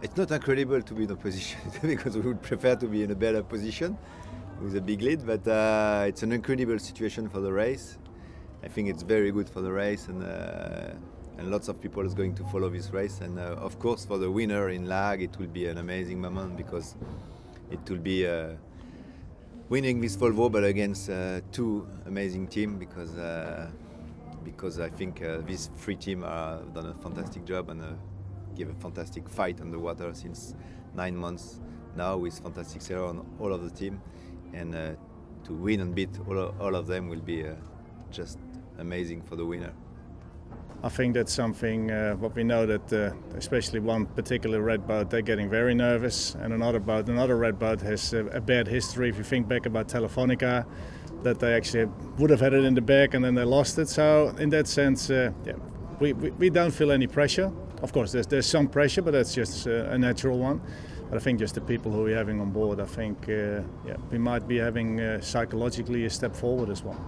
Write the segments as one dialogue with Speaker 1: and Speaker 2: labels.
Speaker 1: it's not incredible to be in a position because we would prefer to be in a better position with a big lead, but uh, it's an incredible situation for the race. I think it's very good for the race, and uh, and lots of people is going to follow this race. And uh, of course, for the winner in Lag, it will be an amazing moment because it will be uh, winning this Volvo, but against uh, two amazing teams because uh, because I think these three teams have done a fantastic job and give a fantastic fight underwater since nine months. Now with fantastic sailor on all of the team, and uh, to win and beat all of, all of them will be uh, just amazing for the winner.
Speaker 2: I think that's something uh, what we know that uh, especially one particular red boat they're getting very nervous and another boat another red boat has a, a bad history. If you think back about Telefonica that they actually would have had it in the bag and then they lost it. So in that sense uh, yeah we, we, we, don't feel any pressure of course there's, there's some pressure but that's just uh, a natural one but I think just the people who we're having on board I think uh, yeah we might be having uh, psychologically a step forward as well.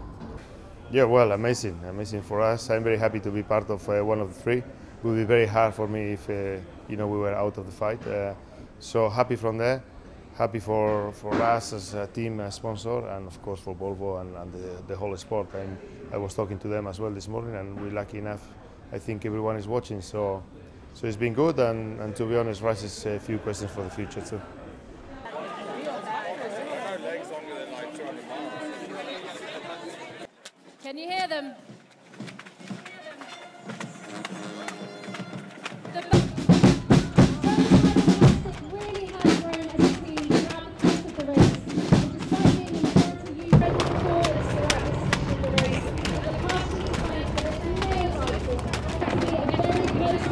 Speaker 3: Yeah, well, amazing, amazing for us. I'm very happy to be part of uh, one of the three. It would be very hard for me if uh, you know we were out of the fight. Uh, so happy from there. Happy for, for us as a team, a sponsor, and of course for Volvo and, and the, the, whole sport. I'm, I was talking to them as well this morning, and we're lucky enough. I think everyone is watching, so so it's been good. And, and to be honest, raises uh, a few questions for the future too.
Speaker 4: Can you hear them?